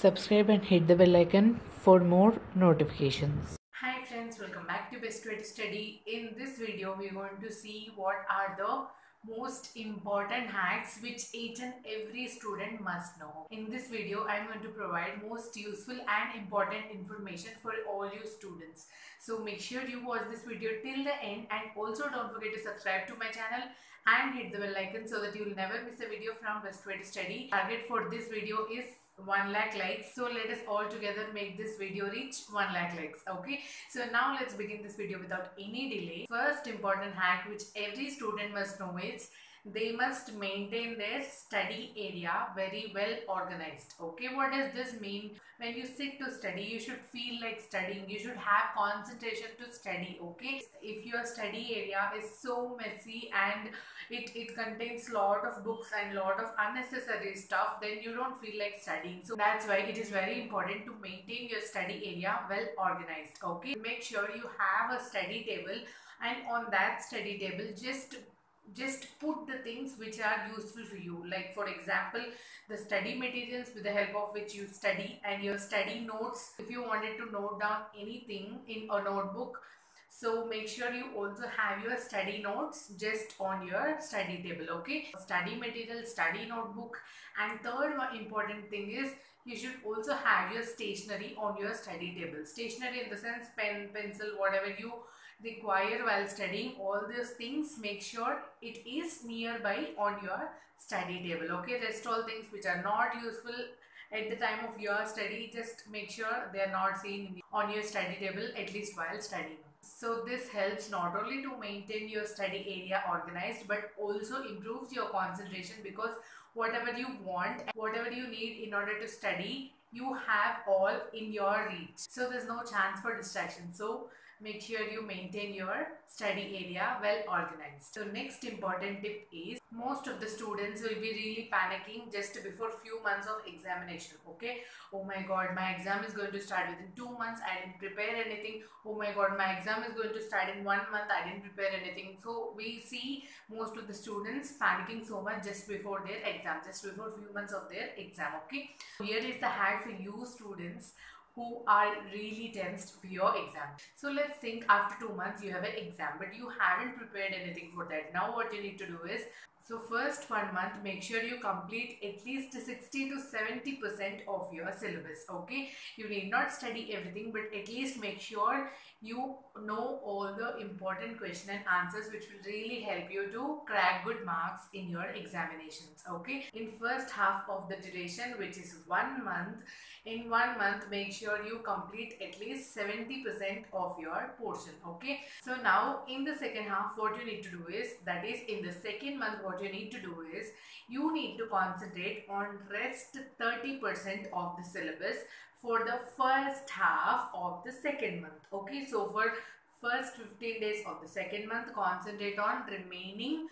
subscribe and hit the bell icon for more notifications. Hi friends, welcome back to Best Way to Study. In this video, we're going to see what are the most important hacks which each and every student must know. In this video, I'm going to provide most useful and important information for all you students. So make sure you watch this video till the end and also don't forget to subscribe to my channel and hit the bell icon so that you will never miss a video from Best Way to Study. Target for this video is 1 lakh likes. So let us all together make this video reach 1 lakh likes okay? So now let's begin this video without any delay. First important hack which every student must know is they must maintain their study area very well organized. Okay what does this mean? When you sit to study you should feel like studying. You should have concentration to study okay? If your study area is so messy and it, it contains a lot of books and lot of unnecessary stuff then you don't feel like studying. So that's why it is very important to maintain your study area well organized okay? Make sure you have a study table and on that study table just just put the things which are useful for you. Like for example the study materials with the help of which you study and your study notes. If you wanted to note down anything in a notebook so make sure you also have your study notes just on your study table okay? Study material study notebook. And third important thing is you should also have your stationery on your study table. Stationery in the sense pen pencil whatever you require while studying all these things make sure it is nearby on your study table okay? Rest all things which are not useful at the time of your study just make sure they are not seen on your study table at least while studying. So this helps not only to maintain your study area organized but also improves your concentration because whatever you want whatever you need in order to study you have all in your reach. So there's no chance for distraction. So make sure you maintain your study area well organized. So next important tip is most of the students will be really panicking just before few months of examination. Okay. Oh my god, my exam is going to start within two months. I didn't prepare anything. Oh my god, my exam is going to start in one month. I didn't prepare anything. So we see most of the students panicking so much just before their exam, just before few months of their exam. Okay. Here is the hack for you students who are really tensed for your exam. So let's think after two months you have an exam but you haven't prepared anything for that. Now what you need to do is so first one month make sure you complete at least 60 to 70 percent of your syllabus okay you need not study everything but at least make sure you know all the important question and answers which will really help you to crack good marks in your examinations okay? In first half of the duration which is one month in one month make sure you complete at least 70 percent of your portion okay? So now in the second half what you need to do is that is in the second month what you need to do is you need to concentrate on rest 30% of the syllabus for the first half of the second month. Okay so for first 15 days of the second month concentrate on remaining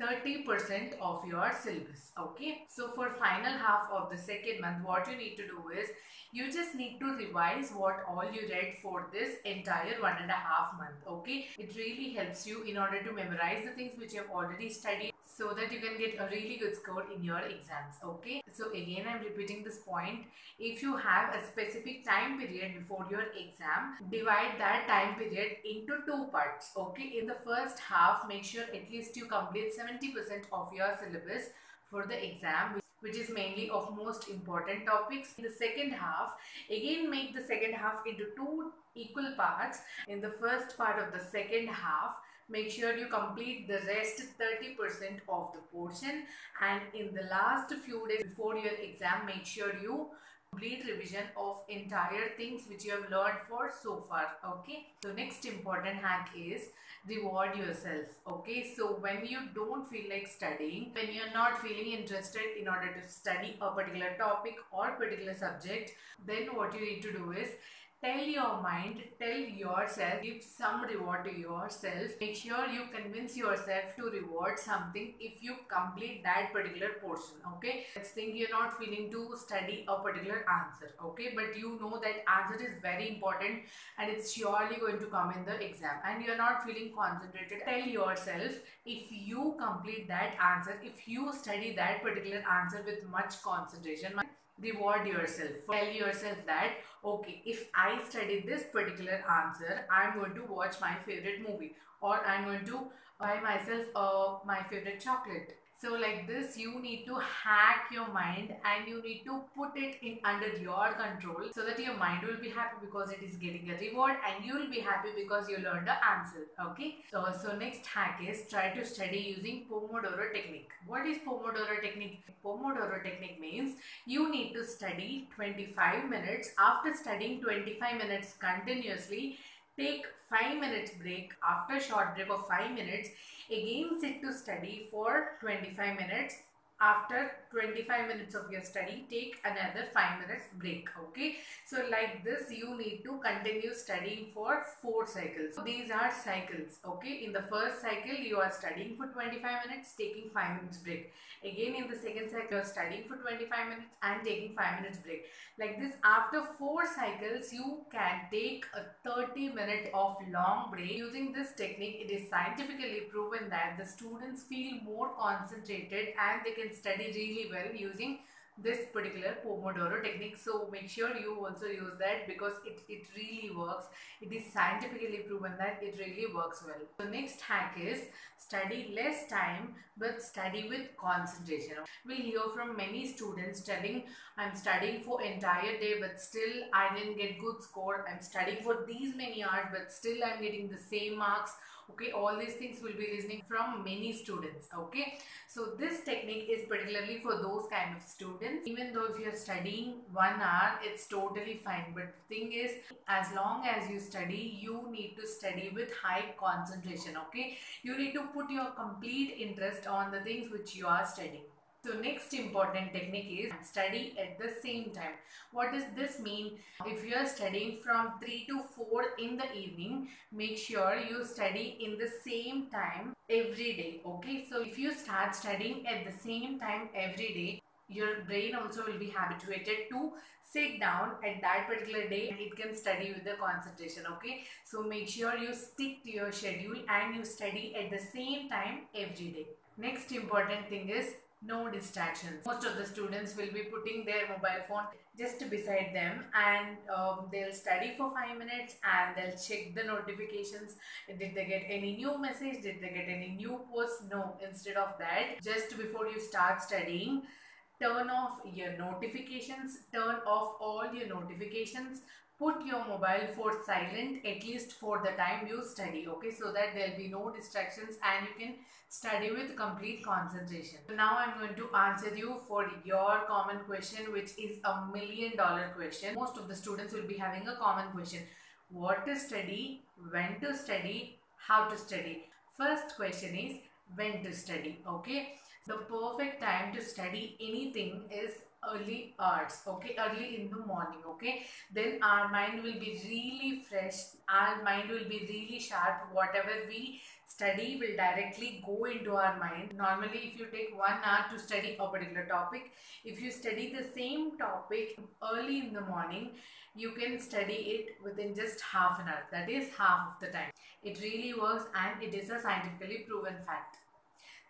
30% of your syllabus. Okay so for final half of the second month what you need to do is you just need to revise what all you read for this entire one and a half month. Okay it really helps you in order to memorize the things which you have already studied so that you can get a really good score in your exams okay? So again i'm repeating this point. If you have a specific time period before your exam divide that time period into two parts okay? In the first half make sure at least you complete 70% of your syllabus for the exam which is mainly of most important topics. In the second half again make the second half into two equal parts. In the first part of the second half make sure you complete the rest 30% of the portion. And in the last few days before your exam make sure you complete revision of entire things which you have learned for so far okay? So next important hack is reward yourself okay? So when you don't feel like studying when you're not feeling interested in order to study a particular topic or particular subject then what you need to do is tell your mind tell yourself give some reward to yourself. Make sure you convince yourself to reward something if you complete that particular portion okay? Let's think you're not feeling to study a particular answer okay? But you know that answer is very important and it's surely going to come in the exam. And you're not feeling concentrated. Tell yourself if you complete that answer if you study that particular answer with much concentration reward yourself. Tell yourself that, okay, if I study this particular answer, I'm going to watch my favorite movie or I'm going to buy myself uh, my favorite chocolate so like this you need to hack your mind and you need to put it in under your control so that your mind will be happy because it is getting a reward and you will be happy because you learned the answer okay? So so next hack is try to study using pomodoro technique. What is pomodoro technique? Pomodoro technique means you need to study 25 minutes. After studying 25 minutes continuously take 5 minutes break. After short break of 5 minutes again sit to study for 25 minutes after 25 minutes of your study take another 5 minutes break okay? So like this you need to continue studying for four cycles. So these are cycles okay? In the first cycle you are studying for 25 minutes taking 5 minutes break. Again in the second cycle you are studying for 25 minutes and taking 5 minutes break. Like this after four cycles you can take a 30 minute of long break. Using this technique it is scientifically proven that the students feel more concentrated and they can can study really well using this particular Pomodoro technique. So make sure you also use that because it, it really works. It is scientifically proven that it really works well. The next hack is study less time but study with concentration. We'll hear from many students telling I'm studying for entire day but still I didn't get good score. I'm studying for these many hours but still I'm getting the same marks okay all these things will be listening from many students okay? So this technique is particularly for those kind of students. Even though if you're studying one hour it's totally fine. But the thing is as long as you study you need to study with high concentration okay? You need to put your complete interest on the things which you are studying so next important technique is study at the same time. What does this mean? If you are studying from 3 to 4 in the evening, make sure you study in the same time every day. Okay, so if you start studying at the same time every day, your brain also will be habituated to sit down at that particular day and it can study with the concentration okay so make sure you stick to your schedule and you study at the same time every day next important thing is no distractions. Most of the students will be putting their mobile phone just beside them and um, they'll study for 5 minutes and they'll check the notifications. Did they get any new message? Did they get any new post? No. Instead of that, just before you start studying, turn off your notifications, turn off all your notifications, put your mobile phone silent at least for the time you study okay? So that there'll be no distractions and you can study with complete concentration. Now i'm going to answer you for your common question which is a million dollar question. Most of the students will be having a common question. What to study when to study how to study? First question is when to study okay the perfect time to study anything is early hours okay? Early in the morning okay? Then our mind will be really fresh. Our mind will be really sharp. Whatever we study will directly go into our mind. Normally if you take one hour to study a particular topic if you study the same topic early in the morning you can study it within just half an hour. That is half of the time. It really works and it is a scientifically proven fact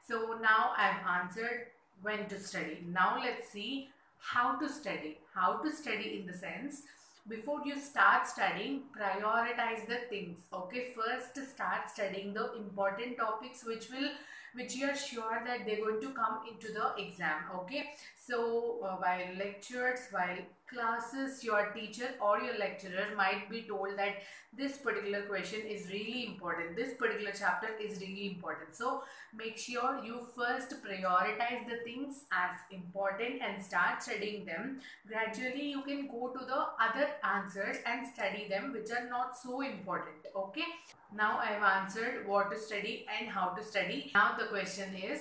so now i've answered when to study. Now let's see how to study. How to study in the sense before you start studying prioritize the things. Okay first start studying the important topics which will which you are sure that they're going to come into the exam. Okay so uh, while lectures while classes your teacher or your lecturer might be told that this particular question is really important this particular chapter is really important. So make sure you first prioritize the things as important and start studying them. Gradually you can go to the other answers and study them which are not so important okay? Now i have answered what to study and how to study. Now the question is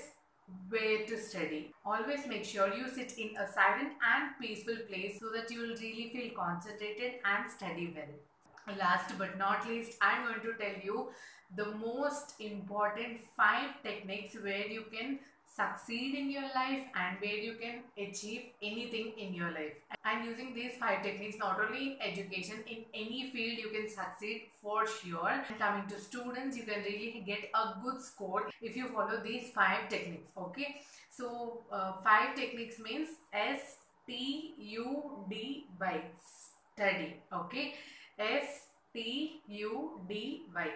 where to study. Always make sure you sit in a silent and peaceful place so that you will really feel concentrated and study well. Last but not least, I'm going to tell you the most important five techniques where you can succeed in your life and where you can achieve anything in your life. And using these five techniques, not only in education, in any field you can succeed for sure. And coming to students, you can really get a good score if you follow these five techniques. Okay. So, uh, five techniques means S, T U D Y. Study. Okay. S T U D Y.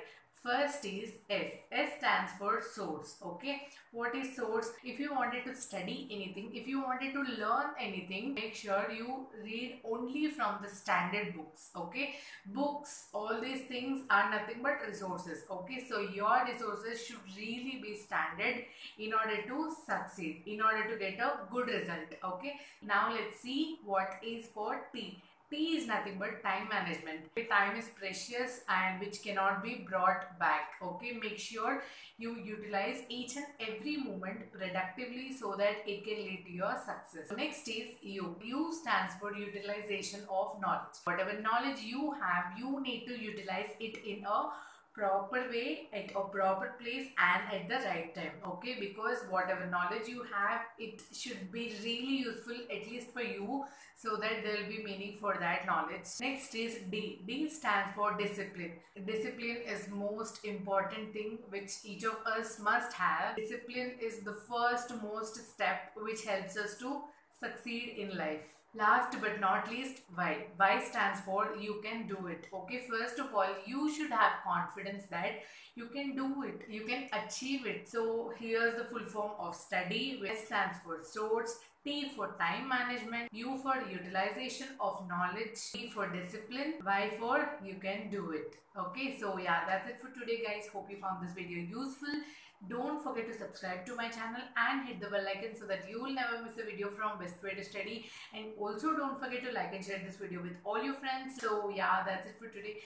First is S. S stands for source. Okay. What is source? If you wanted to study anything, if you wanted to learn anything, make sure you read only from the standard books. Okay. Books, all these things are nothing but resources. Okay. So your resources should really be standard in order to succeed, in order to get a good result. Okay. Now let's see what is for T. T is nothing but time management. Time is precious and which cannot be brought back. Okay, make sure you utilize each and every moment productively so that it can lead to your success. Next is U. U stands for utilization of knowledge. Whatever knowledge you have, you need to utilize it in a proper way at a proper place and at the right time okay? Because whatever knowledge you have it should be really useful at least for you so that there will be meaning for that knowledge. Next is d. D stands for discipline. Discipline is most important thing which each of us must have. Discipline is the first most step which helps us to succeed in life Last but not least, why. Why stands for you can do it. Okay, first of all, you should have confidence that you can do it, you can achieve it. So, here's the full form of study. S stands for source, T for time management, U for utilization of knowledge, D for discipline, Y for you can do it. Okay, so yeah, that's it for today, guys. Hope you found this video useful. Don't forget to subscribe to my channel and hit the bell icon so that you will never miss a video from Best Way to Study. And also don't forget to like and share this video with all your friends. So yeah, that's it for today.